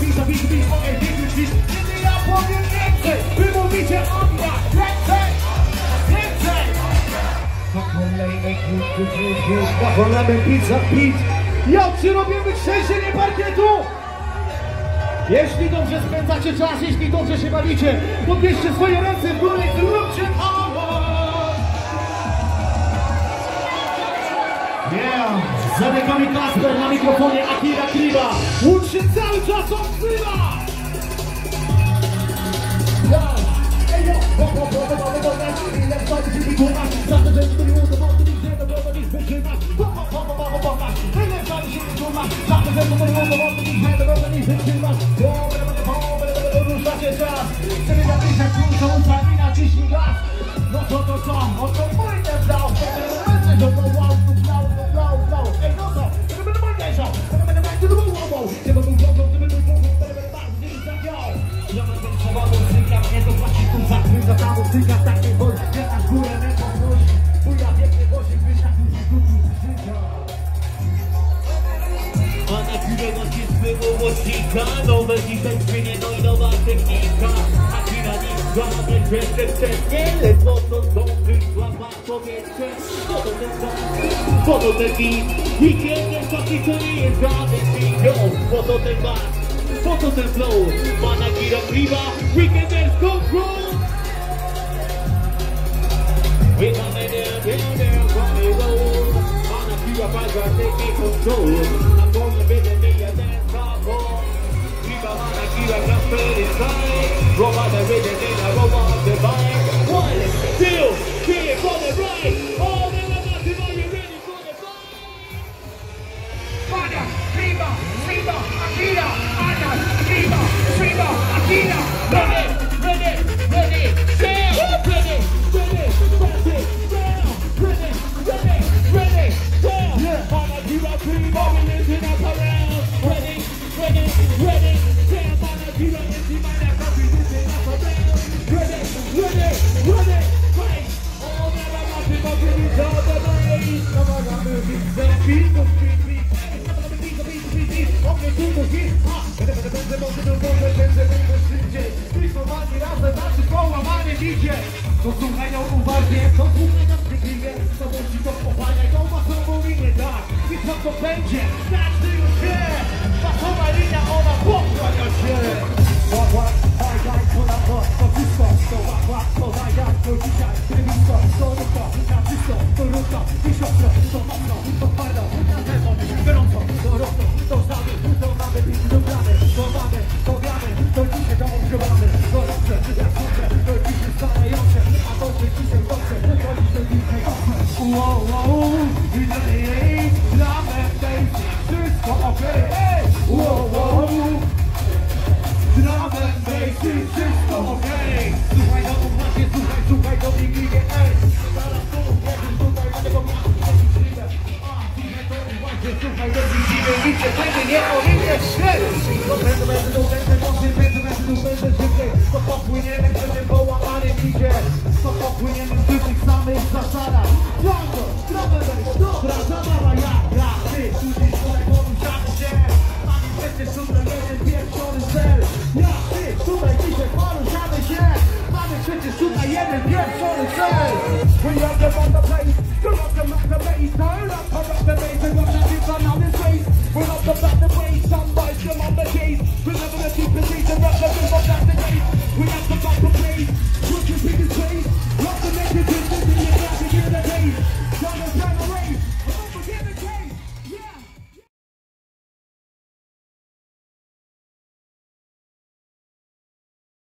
pizza, piękny, piękny, okej, piękny, piękny. Kiedy ja powiem więcej, wy mówicie Anda, więcej, więcej. Na kolejnej krótko, krótko, nawalamy pizza, pit. Jak przyrobimy trzęsienie parkietu? Jeśli dobrze spędzacie czas, jeśli dobrze się bawicie, podnieście swoje ręce w górę Zamykamy Kasper na mikrofonie Akira Kriba. Łódź się cały czas odzywa! Yo! Ej, yo! Bo, bo, muzyka, tak nie bądź. Ja na górę nie pomóż. Bo ja wiem, nie bądź, gdyś tak już zgubił życia. A na chwilę nosi było łodnika Nowe dzisiaj zmienię, no i nowa technika. A chwila niska, będzie wcześnie Ledwo to zdąży, złapa powietrze. Co to ten beat I kiedy taki to nie jest żaden video Po to ten bas, po ten flow? Pana Kira Kriba, Weekenders Control We come gonna down, down, down. On a few of us, I take control. I'm gonna dance floor inside. Robot the rhythm, and a robot the vibe. Lifting up around. Ready, ready, ready, down. On a few of three, my left, bobby lifting up around. Ready, ready, ready, right. All that I'm up in my goodies, all the money. Come on, I'm beat the the the the beat, beat. Ognie, tu, tu, hit, ha. Będę, będę, będę, może, no, może, będę, będę szybciej. Trisowani razem, naszy połamanie idzie. To słuchaj ją uważnie, to słuchaj nas wygrywie. To pochłaniaj, linię, tak. I co to będzie? Każdy już wie. Pasowa linia, ona pochłania się. Łap, łap, daj, daj, to na to, to wszystko. To łap, łap, to daj, daj, to dzisiaj. Rybisko, to rybko, na wszystko, to rybko. I siostro, to mocno, to twardo. Widzicie tego niepojęte śledczy To będę, będę tu, będę może, będę, będę tu, będę żywy To popłyniemy przy tym połamanym idzie To popłyniemy przy tych samych? Dobra zabawa, ja, ty Tudzisz kolego, ruszamy się Mamy przecież tutaj jeden pieprzony cel Ja, ty, tutaj dzisiaj poruszamy się Mamy przecież tutaj jeden pieprzony cel play, to mam na play, to play, to mam na play, to mam na play We're up about the waist.